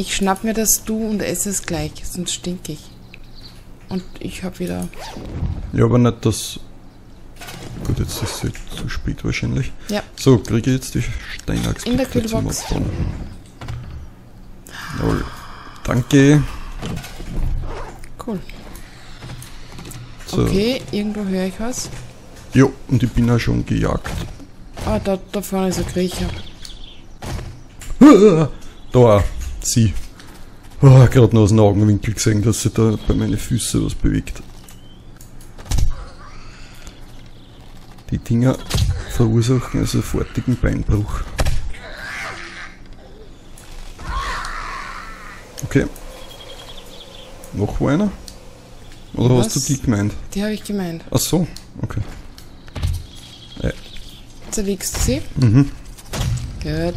Ich schnapp mir das Du und esse es gleich, sonst stink ich. Und ich hab wieder... Ja, aber nicht das. Gut, jetzt ist es zu spät wahrscheinlich. Ja. So, kriege ich jetzt die Steinachs In der Kühlbox. Jawohl. Danke. Cool. So. Okay, irgendwo höre ich was. Jo, und ich bin auch schon gejagt. Ah, da, da vorne ist ein Griecher. Da, sie. Oh, gerade noch aus dem Augenwinkel gesehen, dass sich da bei meinen Füßen was bewegt. Die Dinger verursachen einen sofortigen Beinbruch. Okay. Noch einer? Oder Was? hast du die gemeint? Die habe ich gemeint. Ach so, okay. Zerlegst du sie? Mhm. Gut.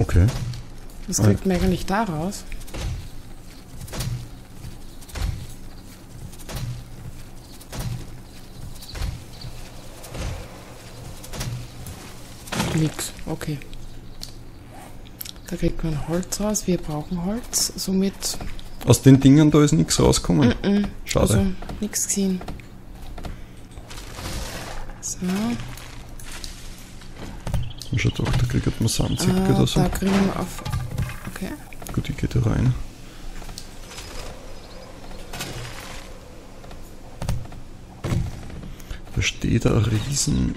Okay. Was kriegt man eigentlich da raus? Nix, okay. Da kriegt man Holz raus. Wir brauchen Holz. Somit Aus den Dingen da ist nichts rausgekommen. mm, Schade. also nichts gesehen. So, Hab gedacht, da kriegt man Sandsäcke äh, oder so. da kriegen wir auf... Okay. Gut, ich gehe da rein. Da steht eine riesen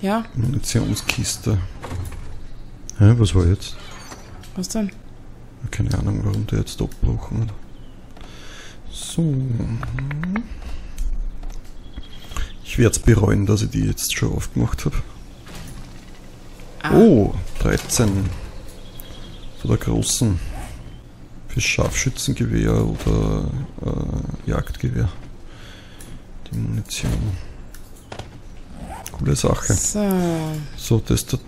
Ja, Munitionskiste. Hä, was war jetzt? was denn? Keine Ahnung, warum der jetzt abgebrochen hat. So. Ich werde es bereuen, dass ich die jetzt schon aufgemacht habe. Ah, Oh, 13. Von der großen. Fürs Scharfschützengewehr oder äh, Jagdgewehr. Die Munition. Coole Sache. So, So, das da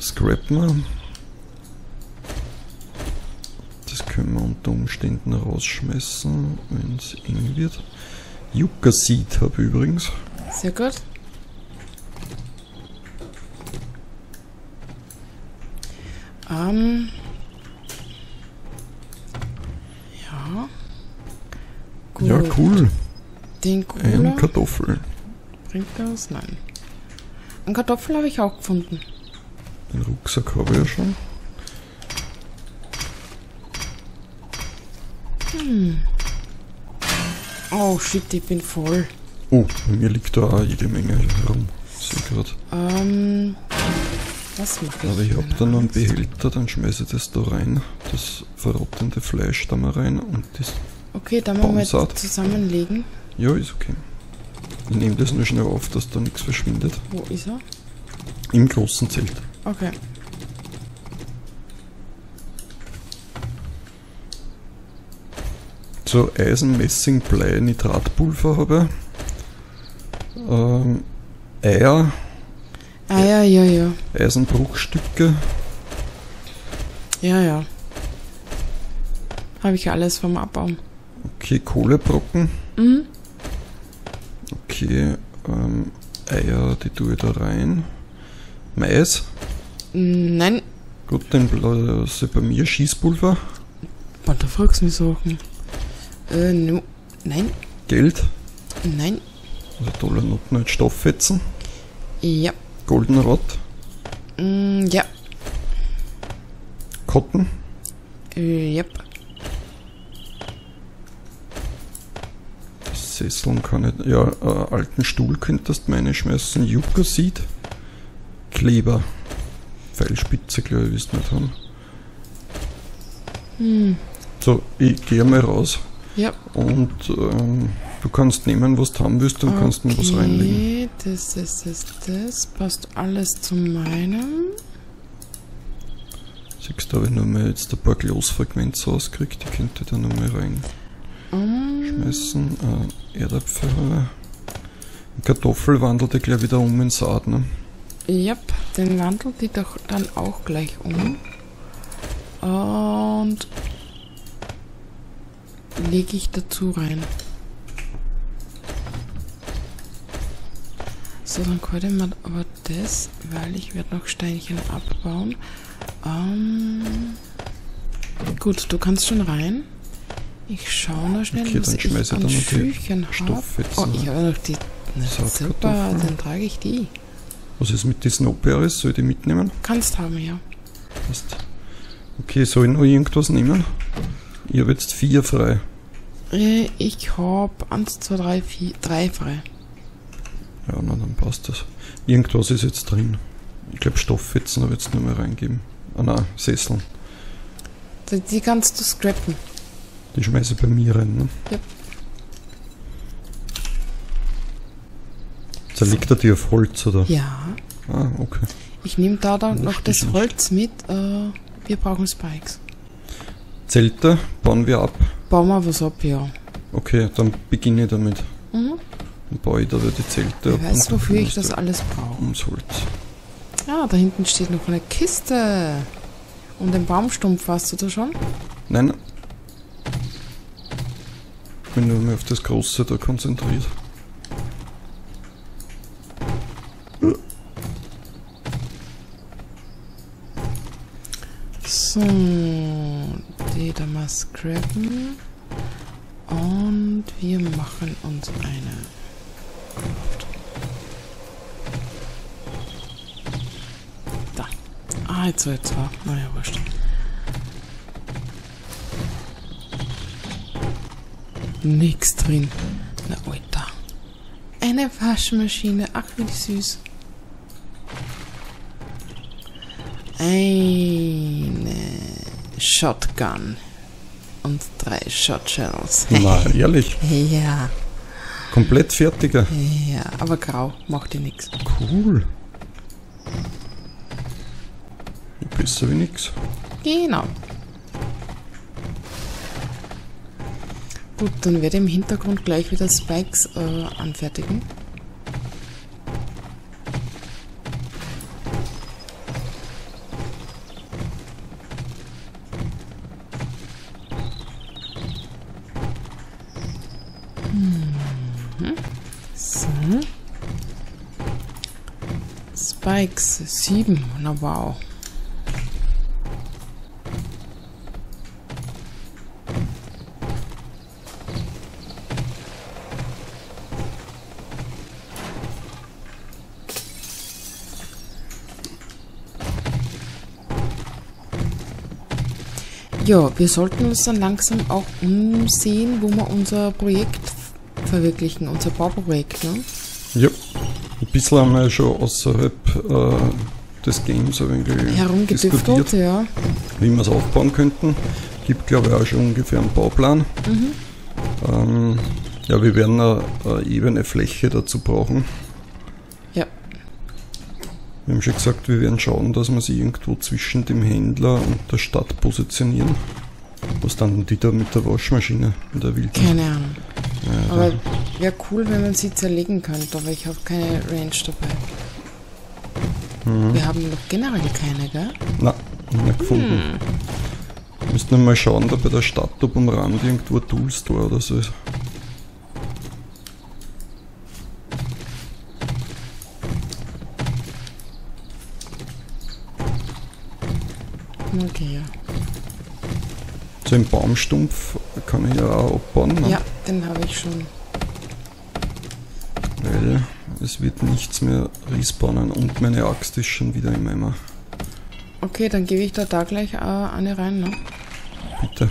scrappen wir. Das können wir unter Umständen rausschmeißen, wenn es eng wird. Yucca Seed habe ich übrigens. sehr gut. Ähm. Ja. Gut. Ja, cool. Den Ein Cola Kartoffel. bringt das? Nein. Einen Kartoffel habe ich auch gefunden. Den Rucksack habe ich ja schon. Oh shit, ich bin voll. Oh, bei mir liegt da auch jede Menge herum. Sehe gerade. Ähm. Was mache ich? Aber ich habe da noch einen Behälter, dann schmeiße ich das da rein. Das verrottende Fleisch da mal rein und das. Okay, dann müssen wir jetzt zusammenlegen. Ja, ist okay. Ich nehme das nur schnell auf, dass da nichts verschwindet. Wo ist er? Im großen Zelt. Okay. So, Eisen, Messing, Blei, Nitratpulver habe. Ähm, Eier, Ah ja, ja, ja. Eisenbruchstücke. Ja, ja. Habe ich alles vom Abbauen. Okay, Kohlebrocken. Mhm. Okay, ähm, Eier, die tue ich da rein. Mais. Nein. Gut, dann lasse bei mir Schießpulver. Boah, da fragst du mich Sachen. Äh, no. Nein. Geld. Nein. Also Dollarnoten als Stofffetzen. Ja. Goldenrod. Mm, ja. Cotton. Äh, yep. Sesseln kann ich. Ja, äh, alten Stuhl könntest du meine schmeißen. Seed. Kleber. Pfeilspitze, glaube ich, willst du nicht haben. Hm. So, ich gehe mal raus. Ja. Und ähm, du kannst nehmen, was du haben willst und kannst mir was reinlegen. Okay, das, das, das, das passt alles zu meinem. Siehst du, habe ich nur mal jetzt ein paar Glossfrequenz rausgekriegt. Die könnte ich da noch mal reinschmeißen. Um, Äh, Erdäpfel habe ich. Kartoffel wandelt ich gleich wieder um in Saat, ne? yep, den wandelt die doch dann auch gleich um. Und lege ich dazu rein. So, dann könnte man aber das, weil ich werde noch Steinchen abbauen. Ähm, gut, du kannst schon rein. Ich schaue noch schnell, Okay, was dann ich an da noch die Schüchen habe. Oh, ich habe noch die... Na, super, dann trage ich die. Was ist mit den Snowberries? Soll ich die mitnehmen? Kannst haben, ja. Passt. Okay, soll ich noch irgendwas nehmen? Ich habe jetzt vier frei. Äh, Ich habe 1, 2, 3, 4, 3 frei. Ja, na, dann passt das. Irgendwas ist jetzt drin. Ich glaube, Stofffetzen habe ich jetzt nur mal reingeben. Ah nein, Sesseln. Die, die kannst du scrappen. Die schmeiße ich bei mir rein. Ne? Ja. Zerlegt er die auf Holz oder? Ja. Ah, okay. Ich nehme da dann noch das ich nicht. Holz mit. Äh, wir brauchen Spikes. Zelte bauen wir ab. Bauen wir was ab, ja. Okay, dann beginne ich damit. Mhm. Ich da die Zelte ab. weiß, wofür ich das alles brauche. Ums Holz. Ja, da hinten steht noch eine Kiste. Und den Baumstumpf hast du da schon? Nein. Ich bin nur mehr auf das Große da konzentriert. So, die da mal scrappen. Und wir machen uns eine. Da. Ah, jetzt so, jetzt war. Naja, wurscht. Nix drin. Na, Alter. Eine Waschmaschine. Ach, wie süß. Eine Shotgun. Und drei Shotshells. Na, ehrlich. ja, Komplett fertiger. ja, aber grau. Macht dir nix. Cool. Besser wie nix. Genau. Gut, dann werde ich im Hintergrund gleich wieder Spikes äh, anfertigen. Spikes, sieben. Na wow. Ja, wir sollten uns dann langsam auch umsehen, wo wir unser Projekt verwirklichen, unser Bauprojekt, ne? Ja. Ein bisschen haben wir ja schon außerhalb äh, des Games diskutiert, ja. wie wir es aufbauen könnten. Gibt, glaube ich, auch schon ungefähr einen Bauplan. Mhm. Ähm, ja, wir werden eine, eine ebene Fläche dazu brauchen. Ja. Wir haben schon gesagt, wir werden schauen, dass wir sie irgendwo zwischen dem Händler und der Stadt positionieren. Was dann die da mit der Waschmaschine in der Wildnis? Keine Ahnung. Ja, Aber wäre cool, wenn man sie zerlegen könnte, aber ich habe keine Range dabei. Mhm. Wir haben noch generell keine, gell? Na, nicht gefunden. Hm. Müssten wir mal schauen, da bei der Stadt, ob am Rand irgendwo ein Toolstore oder so ist. Okay, ja. So einen Baumstumpf kann ich ja auch abbauen, ne? Ja, den habe ich schon. weil es wird nichts mehr respawnen und meine Axt ist schon wieder im Eimer. Okay, dann gebe ich da da gleich äh, eine rein, ne? Bitte,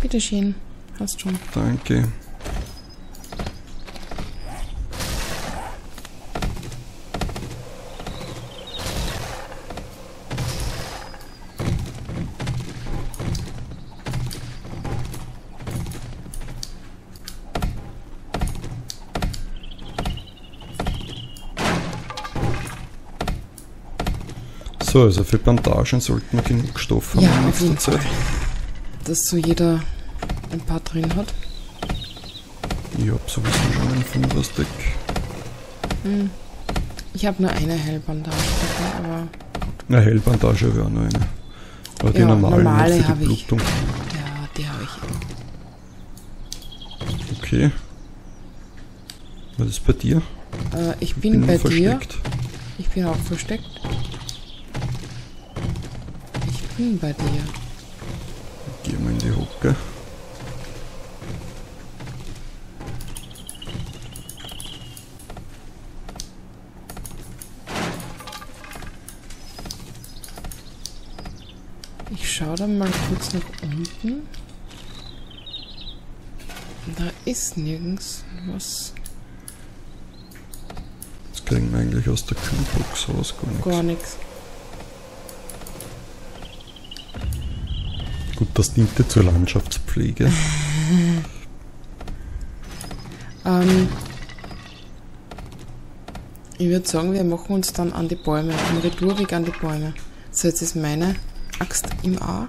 Bitteschön. Hast schon. danke. So, also für Plantagen sollten wir genug Stoff haben Ja, in nächster Zeit. Dass so jeder ein paar drin hat. Ich habe sowieso schon einen Fünfer-Stack. Hm. Ich habe nur eine Hellbandage dabei, aber Eine Hellbandage wäre noch eine. Aber die Ja, normalen normale für hab die ich. Blutung. ja, die habe ich. Okay. Was ist bei dir? Äh, ich bin, bei dir. versteckt. Ich bin auch versteckt. Ich bin bei dir. Geh mal in die Hocke. Ich schaue dann mal kurz nach unten. Da ist nirgends was. Jetzt kriegen wir eigentlich aus der Kühlbox raus gar nichts. Gar nichts. Das diente zur Landschaftspflege. Ähm, ich würde sagen, wir machen uns dann an die Bäume, am Retourweg an die Bäume. So, jetzt ist meine Axt im A.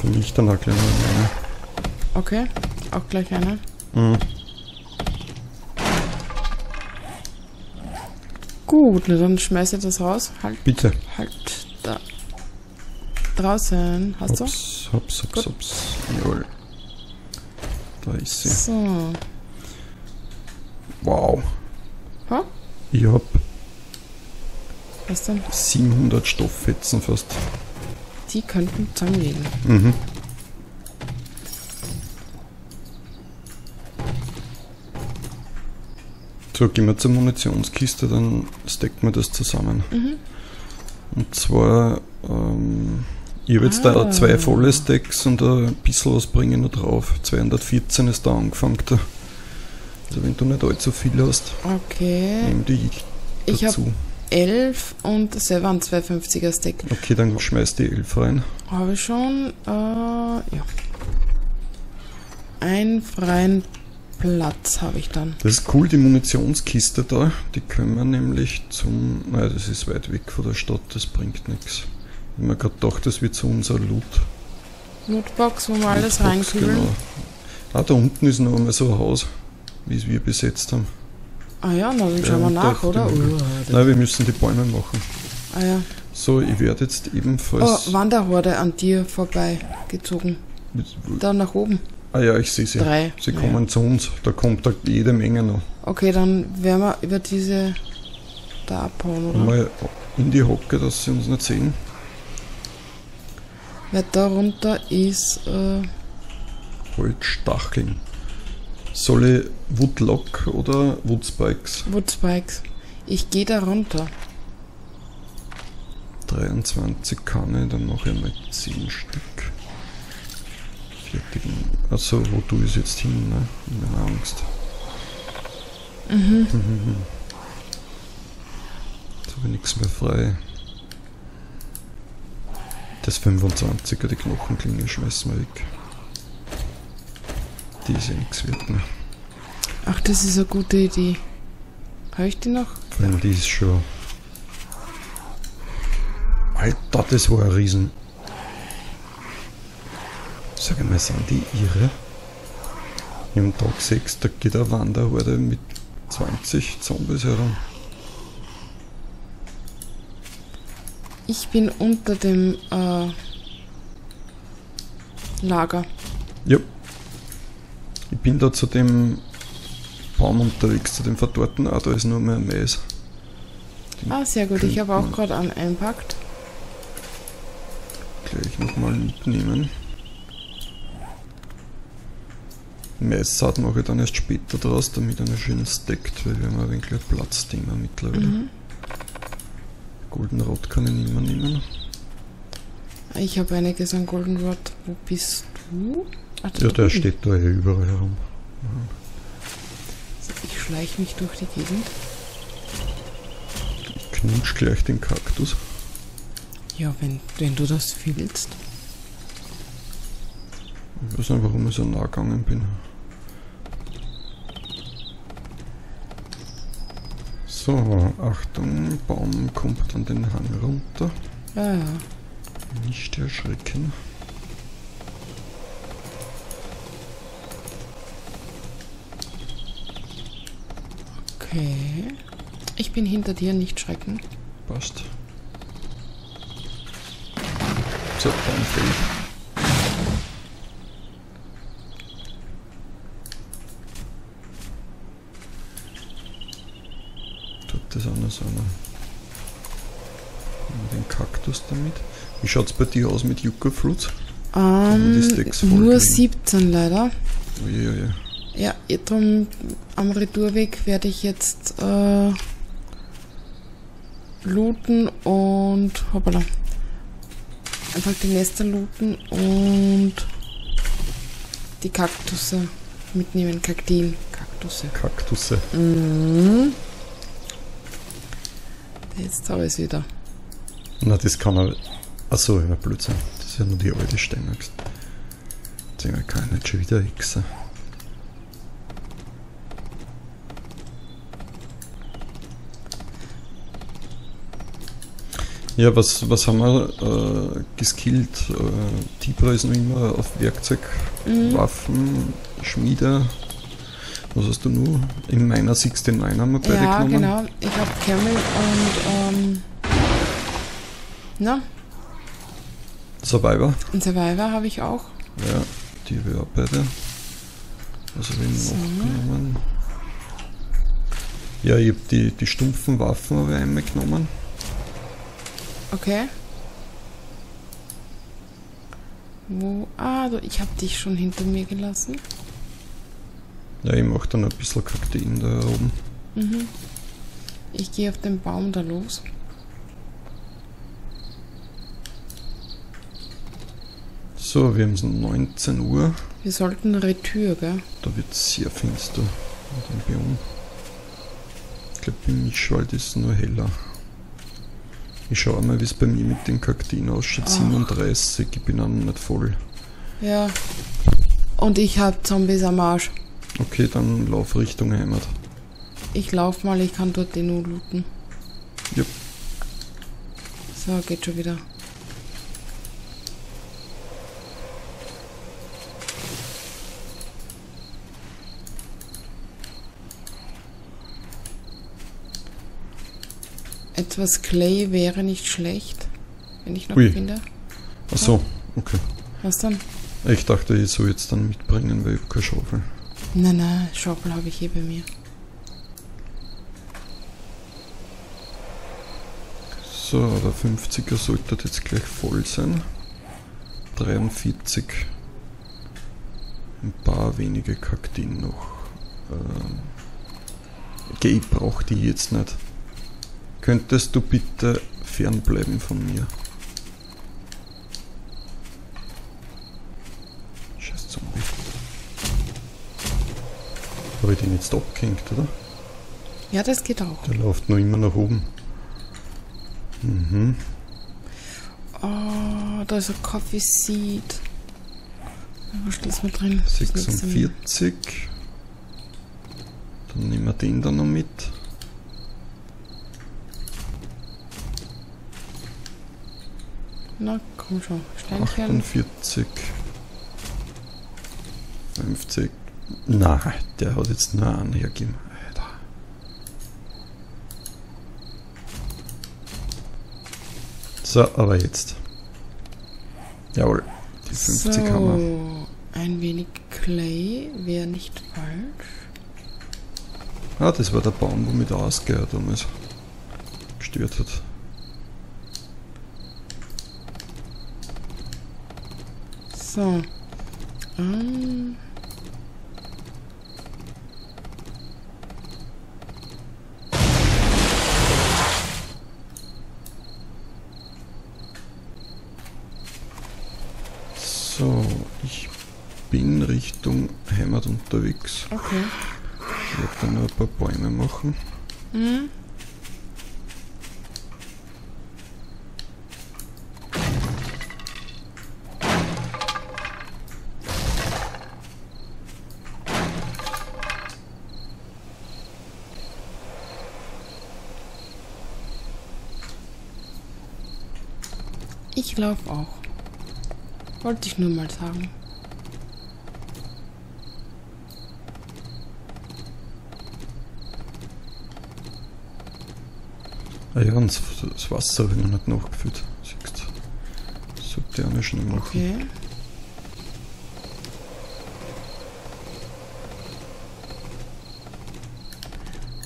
Für mich dann auch gleich eine. Okay, auch gleich eine. Mhm. Gut, dann schmeiße ich das raus. Halt, Bitte. halt, da. Draußen, hast Hops, hops, hops, Gut. hops. Jawohl. Da ist du? sie. So. Wow. Ha? Ich hab Was denn? 700 Stofffetzen fast. Die könnten zusammenliegen. Mhm. So, gehen wir zur Munitionskiste, dann stecken wir das zusammen. Mhm. Und zwar, ähm, ich habe jetzt Ah. da zwei volle Stacks und ein bisschen was bringe ich noch drauf. 214 ist da angefangen. Also wenn du nicht allzu viel hast, Okay. nimm die Ich habe dazu. 11 und selber ein 250er Stack. Okay, dann schmeiß die 11 rein. Habe ich schon, äh, ja. Einen freien Platz habe ich dann. Das ist cool, die Munitionskiste da. Die können wir nämlich zum. Nein, das ist weit weg von der Stadt, das bringt nichts. Ich hab mir gerade gedacht, das wird so unser Loot. Lootbox, wo wir alles Lootbox, reinkühlen. Genau. Ah, da unten ist noch einmal so ein Haus, wie es wir besetzt haben. Ah ja, na dann schauen wir nach, oder? Uh, Nein, wir müssen die Bäume machen. ah ja. So, ich werde jetzt Oh, ebenfalls. Wanderhorde an dir vorbeigezogen. Da nach oben. Ah ja, ich sehe sie. Drei. Sie Ja. kommen zu uns. Da kommt da jede Menge noch. Okay, dann werden wir über diese da abhauen, oder? Mal in die Hocke, dass sie uns nicht sehen. Weil da runter ist, äh, Holzstacheln. Soll ich Woodlock oder Woodspikes? Woodspikes. Ich gehe da runter. 23 kann ich, dann mache ich mal 10 Stück. Fertigen. Also, wo du es jetzt hin, ne? In meiner Angst. Mhm. Jetzt habe ich nichts mehr frei. Das 25er, die Knochenklinge, schmeißen wir weg. Die ist ja nichts wert mehr. Ach, das ist eine gute Idee. Habe ich die noch? Vor allem die ist schon. Alter, das war ein Riesen. Sag mal, sind die irre? Im Tag 6, da geht eine Wanderhorde mit 20 Zombies herum. Ich bin unter dem äh, Lager. Ja. Ich bin da zu dem Baum unterwegs, zu dem verdorrten. Ah, da ist nur mehr Mais. Ah, sehr gut. Ich habe auch gerade einen einpackt. Gleich nochmal mitnehmen. Maissaat mache ich dann erst später draus, damit er noch schön steckt, weil wir haben ein wenig Platzthema mittlerweile. Mhm. Goldenrod kann ich nicht mehr nehmen. Ich habe einiges an Goldenrod. Wo bist du? Da Ja, der steht da ja überall herum. Ich schleiche mich durch die Gegend. Ich knutsch gleich den Kaktus. Ja, wenn, wenn du das willst. Ich weiß nicht, warum ich so nah gegangen bin. So, Achtung, Baum kommt an den Hang runter. Ja, ja. Nicht erschrecken. Okay. Ich bin hinter dir, nicht schrecken. Passt. So, Baum fällt. Dann nehmen wir den Kaktus damit. Wie schaut's bei dir aus mit Yucca Fruits? Ähm, nur kriegen. 17 leider. Uiuiui. Ja, eh drum am Retourweg werde ich jetzt äh, looten und hoppala. Einfach die Nester looten und die Kaktusse mitnehmen. Kaktien. Kaktusse. Kaktusse. Mhm. Jetzt habe ich es wieder. Na, das kann er. Achso, ja, Blödsinn. Das ist ja nur die alte Steinaxt. Deswegen kann ich nicht schon wieder hexen. Ja, was, was haben wir äh, geskillt? Äh, Tibra ist noch immer auf Werkzeug, Mhm. Waffen, Schmiede. Was hast du nur? In meiner 16 haben wir beide Ja, genommen. genau. Ich habe Camel und ähm, na, Survivor. einen Survivor habe ich auch. Ja, die wir auch beide. Also wir haben So. noch genommen. Ja, ich habe die, die stumpfen Waffen habe ich einmal genommen. Okay. Wo? Ah, ich habe dich schon hinter mir gelassen. Ja, ich mache dann ein bisschen Kakteen da oben. Mhm. Ich gehe auf den Baum da los. So, wir haben es 19 Uhr. Wir sollten Retür, gell? Da wird es sehr finster in dem Biom. Ich glaube, im Mischwald ist es nur heller. Ich schaue mal, wie es bei mir mit den Kakteen ausschaut. Ach. 37, ich bin auch noch nicht voll. Ja. Und ich habe Zombies am Arsch. Okay, dann lauf Richtung Heimat. Ich lauf mal, ich kann dort den nur looten. Jupp. So, geht schon wieder. Etwas Clay wäre nicht schlecht, wenn ich noch Ui. finde. Ach so, okay. Was dann? Ich dachte, ich soll jetzt dann mitbringen, weil ich keine Schaufel. Nein, nein, Schaufel habe ich hier bei mir. So, der 50er sollte jetzt gleich voll sein. 43. Ein paar wenige Kakteen noch. Ähm, okay, ich brauche die jetzt nicht. Könntest du bitte fernbleiben von mir? Habe ich den jetzt abgehängt, oder? Ja, das geht auch. Der läuft noch immer nach oben. Mhm. Oh, da ist ein Coffee Seed. Was steht mit drin? Das nächste Mal. 46. Dann nehmen wir den da noch mit. Na, komm schon. Steinchen. 48. 50. Nein, der hat jetzt nur einen hergegeben. Alter. So, aber jetzt. Jawohl. Die 50 so, haben wir. ein wenig Clay wäre nicht falsch. Ah, das war der Baum, womit der Ausgeier damals gestört hat. So. Ähm. So, ich bin Richtung Heimat unterwegs. Okay. Ich werde dann noch ein paar Bäume machen. Hm? Ich laufe auch. Wollte ich nur mal sagen. Ah ja, und das Wasser habe ich noch nicht nachgefüllt. Siehst du? Sollte ich auch noch schnell machen. Okay.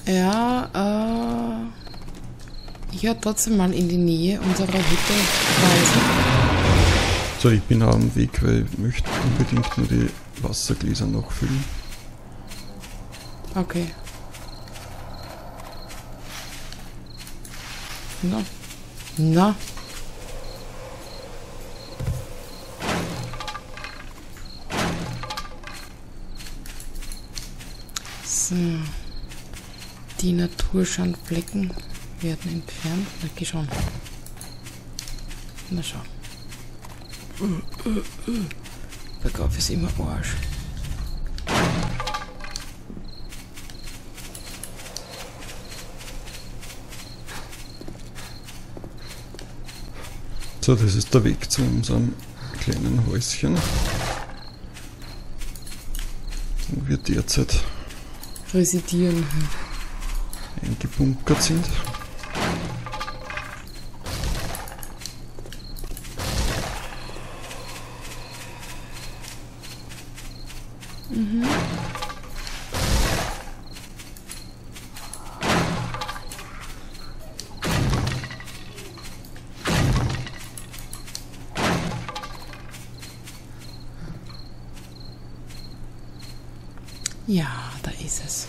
Ja, äh. ich werde trotzdem mal in die Nähe unserer Hütte reisen. So, ich bin auch am Weg, weil ich möchte unbedingt nur die Wassergläser nachfüllen. Okay. Na. Na. So. Die Naturschandflecken werden entfernt. Na, geh schon. Na schau. Uh, uh. Bergauf ist immer Arsch. So, das ist der Weg zu unserem kleinen Häuschen, wo wir derzeit Residieren. eingebunkert sind. Ja, da ist es.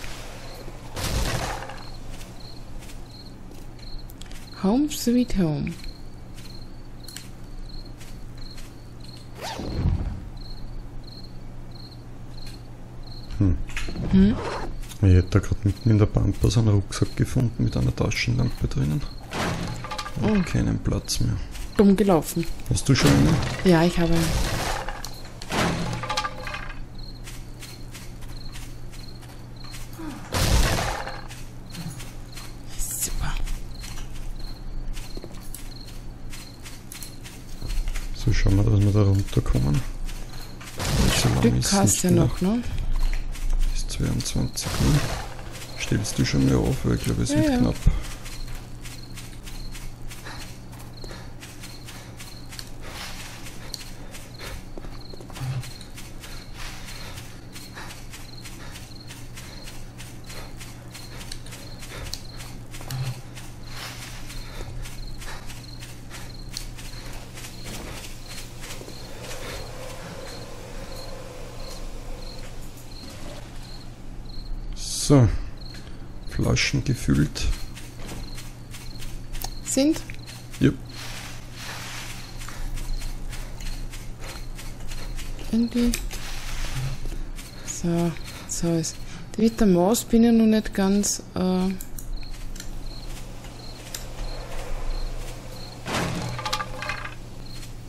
Home sweet home. Ich hätte da gerade mitten in der Pampas einen Rucksack gefunden mit einer Taschenlampe drinnen. Oh. Keinen Platz mehr. Dumm gelaufen. Hast du schon eine? Ja, ich habe. Super. So schauen wir, dass wir da runterkommen. So Glück hast nicht ja noch, ne? Bis 22 Uhr. Stellst du schon mehr auf, weil ich glaube, es Ja, wird ja. knapp. So, Flaschen gefüllt. Sind? Jupp. Irgendwie. So, so ist. Mit der Maus bin ich noch nicht ganz. Äh,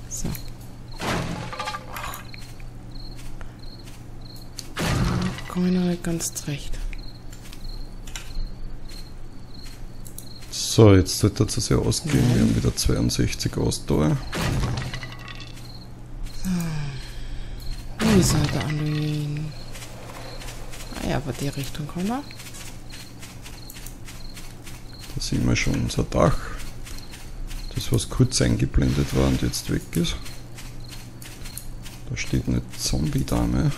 so. Komme ich noch nicht ganz zurecht. So, jetzt sollte es ja ausgehen. Wir haben wieder 62 Ausdauer. Wo ist er, der Anduin? Ah ja, aber die Richtung kommen wir. Da sehen wir schon unser Dach. Das, was kurz eingeblendet war und jetzt weg ist. Da steht eine Zombie-Dame.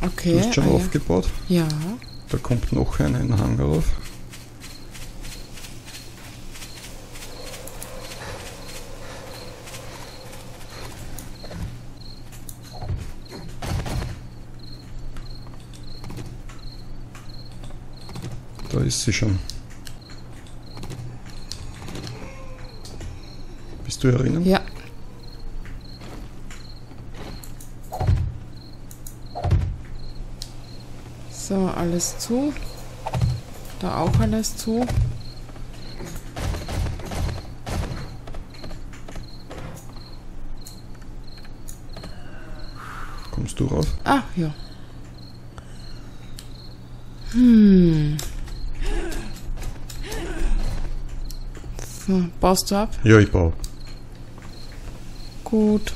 Okay. Du hast schon ah, aufgebaut. ja. ja. Da kommt noch ein Einhang auf. Ist sie schon. Bist du erinnern? Ja. So, alles zu. Da auch alles zu. Kommst du rauf? Ah, ja. Hm. So, baust du ab? Ja, ich baue. Gut.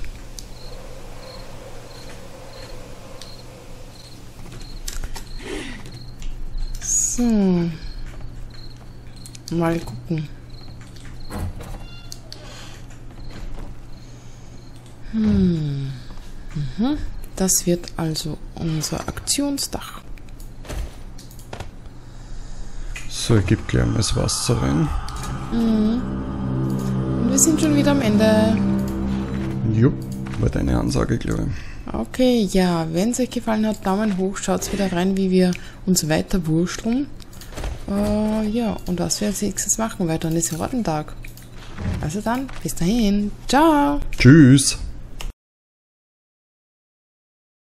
So. Mal gucken. Hm. Mhm. Das wird also unser Aktionsdach. So, ich gebe gleich mal das Wasser rein. Und wir sind schon wieder am Ende. Jupp, war deine Ansage, glaube ich. Okay, ja, wenn es euch gefallen hat, Daumen hoch, schaut wieder rein, wie wir uns weiter wursteln. Äh, ja, und was wir als nächstes machen, weil dann ist Hordentag. Also dann, bis dahin. Ciao! Tschüss!